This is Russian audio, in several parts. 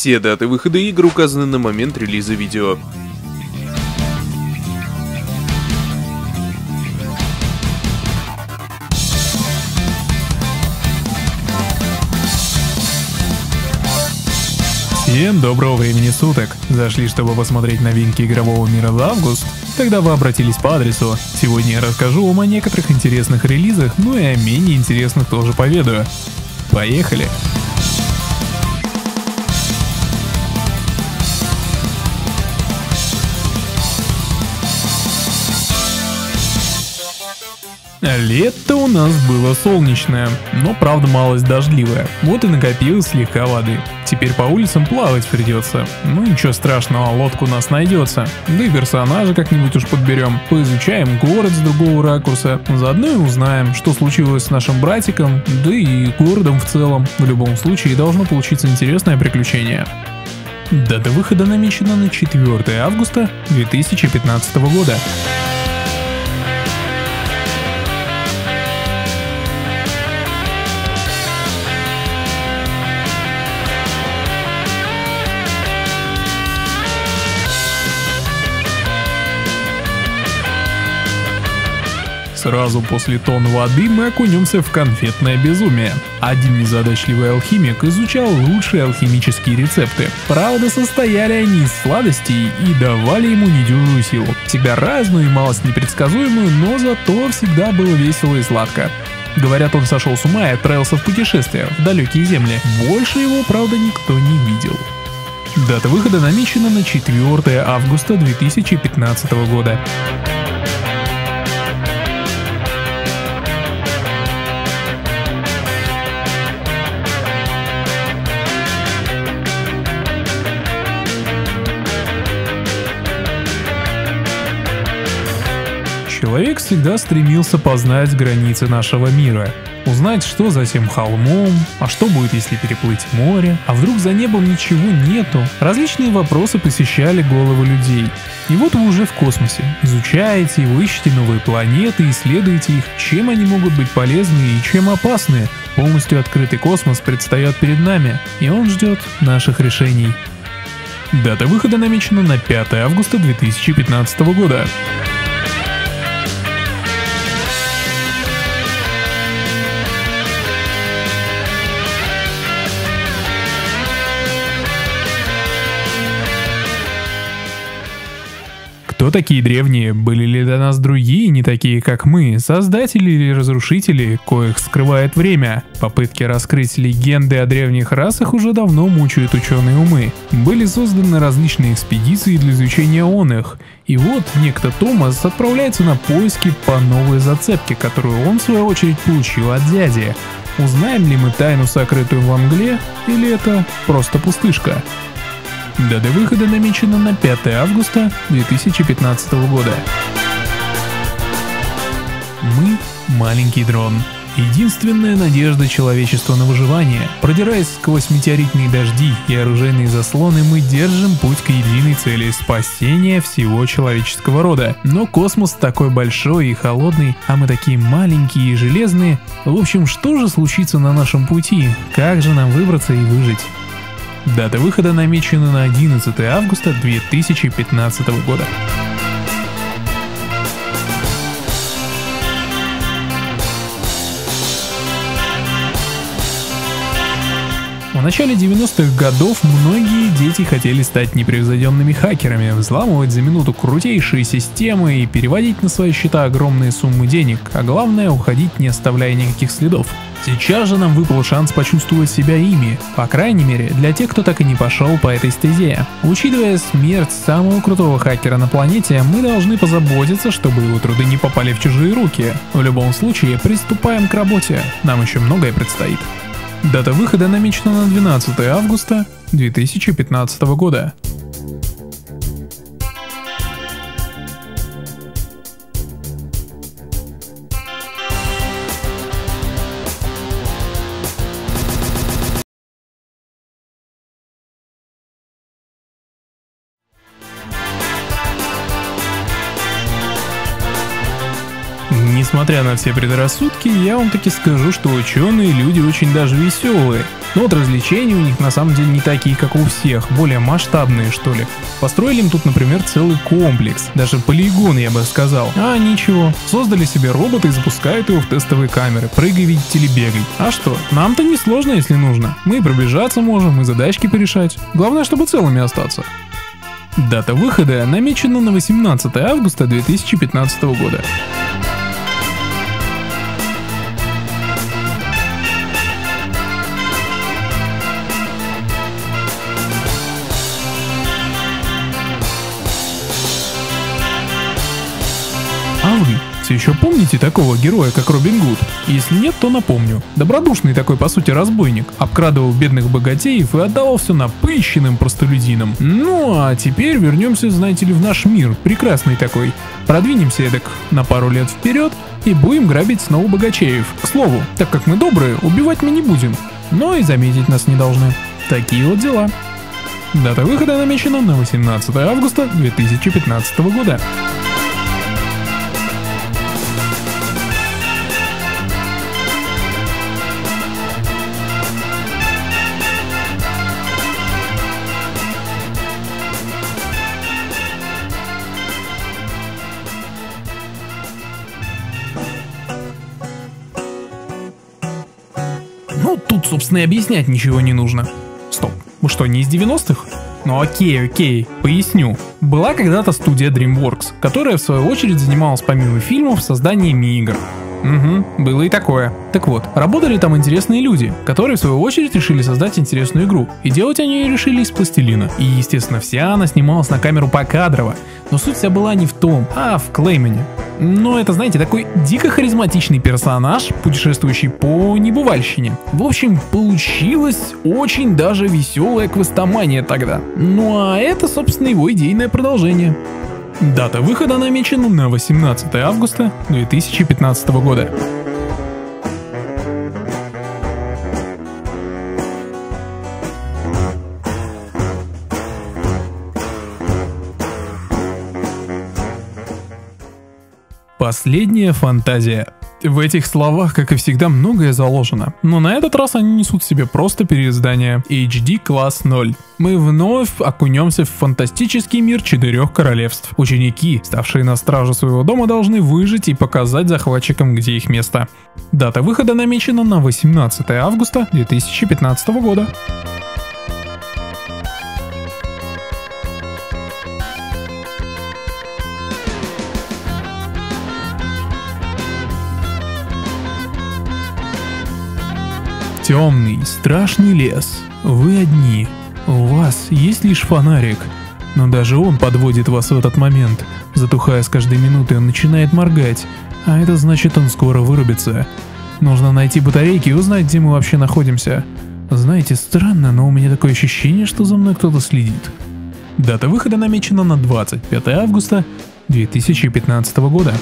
Все даты выхода игр указаны на момент релиза видео. Всем доброго времени суток! Зашли, чтобы посмотреть новинки игрового мира за август? Тогда вы обратились по адресу. Сегодня я расскажу вам о некоторых интересных релизах, ну и о менее интересных тоже поведаю. Поехали! Лето у нас было солнечное, но правда малость дождливое. Вот и накопилось слегка воды. Теперь по улицам плавать придется. Ну ничего страшного, лодка у нас найдется. Да и персонажа как-нибудь уж подберем. Поизучаем город с другого ракурса. Заодно и узнаем, что случилось с нашим братиком, да и городом в целом. В любом случае должно получиться интересное приключение. Дата выхода намечена на 4 августа 2015 года. Сразу после тон воды мы окунемся в конфетное безумие. Один незадачливый алхимик изучал лучшие алхимические рецепты. Правда, состояли они из сладостей и давали ему недюжую силу. Всегда разную и малость непредсказуемую, но зато всегда было весело и сладко. Говорят, он сошел с ума и отправился в путешествие в далекие земли. Больше его, правда, никто не видел. Дата выхода намечена на 4 августа 2015 года. Человек всегда стремился познать границы нашего мира, узнать, что за тем холмом, а что будет, если переплыть море, а вдруг за небом ничего нету. Различные вопросы посещали головы людей. И вот вы уже в космосе, изучаете, вы ищете новые планеты, исследуете их, чем они могут быть полезны и чем опасны. Полностью открытый космос предстает перед нами, и он ждет наших решений. Дата выхода намечена на 5 августа 2015 года. Кто такие древние? Были ли до нас другие, не такие как мы? Создатели или разрушители, коих скрывает время? Попытки раскрыть легенды о древних расах уже давно мучают ученые умы. Были созданы различные экспедиции для изучения он их. И вот некто Томас отправляется на поиски по новой зацепке, которую он в свою очередь получил от дяди. Узнаем ли мы тайну, сокрытую в мгле, или это просто пустышка? Дата выхода намечена на 5 августа 2015 года. Мы – маленький дрон. Единственная надежда человечества на выживание. Продираясь сквозь метеоритные дожди и оружейные заслоны, мы держим путь к единой цели – спасения всего человеческого рода. Но космос такой большой и холодный, а мы такие маленькие и железные. В общем, что же случится на нашем пути? Как же нам выбраться и выжить? Дата выхода намечена на 11 августа 2015 года. В начале 90-х годов многие дети хотели стать непревзойденными хакерами, взламывать за минуту крутейшие системы и переводить на свои счета огромные суммы денег, а главное уходить не оставляя никаких следов. Сейчас же нам выпал шанс почувствовать себя ими, по крайней мере для тех, кто так и не пошел по этой стезе. Учитывая смерть самого крутого хакера на планете, мы должны позаботиться, чтобы его труды не попали в чужие руки. В любом случае, приступаем к работе, нам еще многое предстоит. Дата выхода намечена на 12 августа 2015 года. Несмотря на все предрассудки, я вам таки скажу, что ученые люди очень даже веселые. Но вот развлечения у них на самом деле не такие, как у всех, более масштабные что ли. Построили им тут, например, целый комплекс, даже полигон, я бы сказал. А ничего, создали себе робота и запускают его в тестовые камеры. Прыгай, видите ли, бегай. А что, нам-то не сложно, если нужно. Мы и пробежаться можем, и задачки порешать. Главное, чтобы целыми остаться. Дата выхода намечена на 18 августа 2015 года. Все еще помните такого героя, как Робин Гуд? Если нет, то напомню. Добродушный такой, по сути, разбойник. Обкрадывал бедных богатеев и отдавал все напыщенным простолюдинам. Ну, а теперь вернемся, знаете ли, в наш мир. Прекрасный такой. Продвинемся эдак на пару лет вперед и будем грабить снова богачеев. К слову, так как мы добрые, убивать мы не будем. Но и заметить нас не должны. Такие вот дела. Дата выхода намечена на 18 августа 2015 года. Тут, собственно, и объяснять ничего не нужно. Стоп, вы что, не из 90-х? Ну окей, окей, поясню. Была когда-то студия DreamWorks, которая в свою очередь занималась помимо фильмов созданием игр. Угу, было и такое. Так вот, работали там интересные люди, которые в свою очередь решили создать интересную игру. И делать они ее решили из пластилина. И естественно вся она снималась на камеру покадрово. Но суть вся была не в том, а в Клеймене. Но это, знаете, такой дико харизматичный персонаж, путешествующий по небывальщине. В общем, получилась очень даже веселая квестомания тогда. Ну а это, собственно, его идейное продолжение. Дата выхода намечена на 18 августа 2015 года. Последняя фантазия. В этих словах, как и всегда, многое заложено, но на этот раз они несут в себе просто переиздание HD класс 0. Мы вновь окунемся в фантастический мир четырех королевств. Ученики, ставшие на стражу своего дома, должны выжить и показать захватчикам, где их место. Дата выхода намечена на 18 августа 2015 года. Темный, страшный лес. Вы одни. У вас есть лишь фонарик. Но даже он подводит вас в этот момент. Затухая с каждой минутой, он начинает моргать. А это значит, он скоро вырубится. Нужно найти батарейки и узнать, где мы вообще находимся. Знаете, странно, но у меня такое ощущение, что за мной кто-то следит. Дата выхода намечена на 25 августа 2015 года.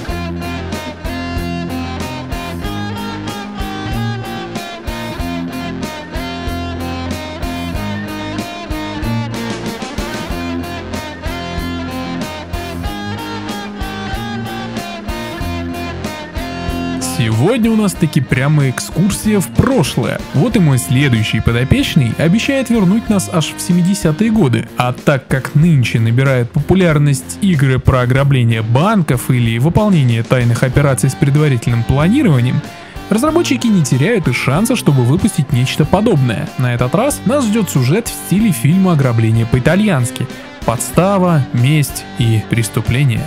Сегодня у нас таки прямо экскурсия в прошлое. Вот и мой следующий подопечный обещает вернуть нас аж в 70-е годы. А так как нынче набирает популярность игры про ограбление банков или выполнение тайных операций с предварительным планированием, Разработчики не теряют и шанса, чтобы выпустить нечто подобное. На этот раз нас ждет сюжет в стиле фильма «Ограбление по-итальянски». Подстава, месть и преступление.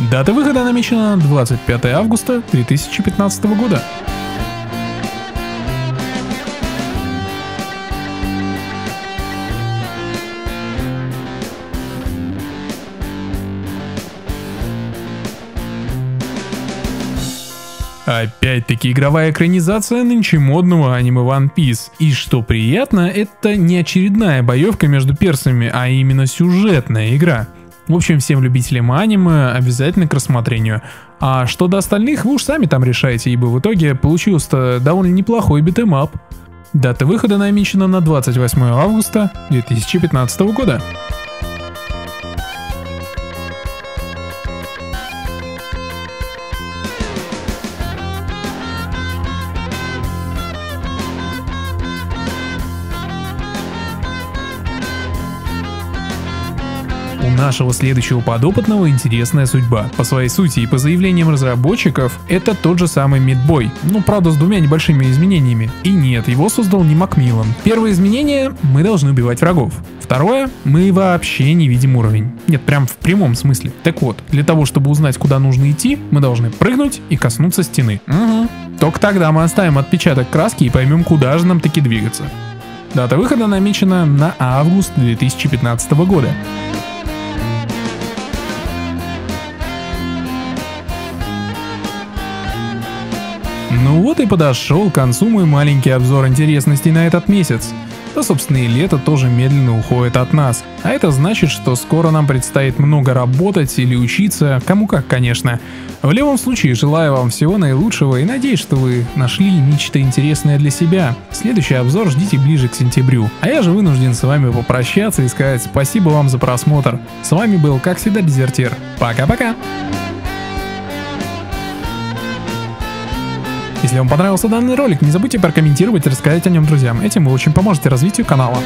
Дата выхода намечена на 25 августа 2015 года. Опять-таки игровая экранизация нынче модного аниме One Piece. И что приятно, это не очередная боевка между персами, а именно сюжетная игра. В общем, всем любителям аниме обязательно к рассмотрению. А что до остальных, вы уж сами там решаете, ибо в итоге получился довольно неплохой beat 'em up. Дата выхода намечена на 28 августа 2015 года. Нашего следующего подопытного интересная судьба. По своей сути и по заявлениям разработчиков, это тот же самый Мидбой, ну правда с двумя небольшими изменениями. И нет, его создал не Макмиллан. Первое изменение — мы должны убивать врагов. Второе — мы вообще не видим уровень. Нет, прям в прямом смысле. Так вот, для того, чтобы узнать, куда нужно идти, мы должны прыгнуть и коснуться стены. Угу. Только тогда мы оставим отпечаток краски и поймем, куда же нам таки двигаться. Дата выхода намечена на август 2015 года. Ну вот и подошел к концу мой маленький обзор интересностей на этот месяц. Да, собственно, и лето тоже медленно уходит от нас. А это значит, что скоро нам предстоит много работать или учиться, кому как, конечно. В любом случае, желаю вам всего наилучшего и надеюсь, что вы нашли нечто интересное для себя. Следующий обзор ждите ближе к сентябрю. А я же вынужден с вами попрощаться и сказать спасибо вам за просмотр. С вами был, как всегда, Дезертир. Пока-пока! Если вам понравился данный ролик, не забудьте прокомментировать и рассказать о нем друзьям. Этим вы очень поможете развитию канала.